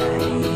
night.